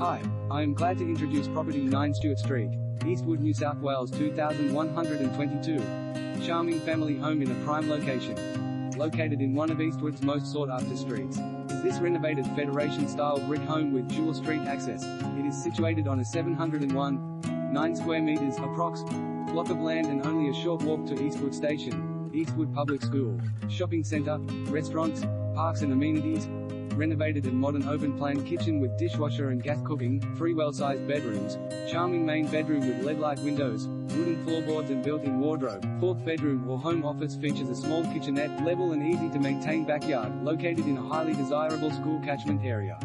Hi, I am glad to introduce property 9 Stewart Street, Eastwood, New South Wales 2122. Charming family home in a prime location. Located in one of Eastwood's most sought after streets. Is this renovated Federation style brick home with dual street access. It is situated on a 701 9 square meters approx block of land and only a short walk to Eastwood Station, Eastwood Public School, shopping centre, restaurants, parks and amenities, renovated and modern open-plan kitchen with dishwasher and gas cooking, three well-sized bedrooms, charming main bedroom with leadlight windows, wooden floorboards and built-in wardrobe. Fourth bedroom or home office features a small kitchenette, level and easy to maintain backyard, located in a highly desirable school catchment area.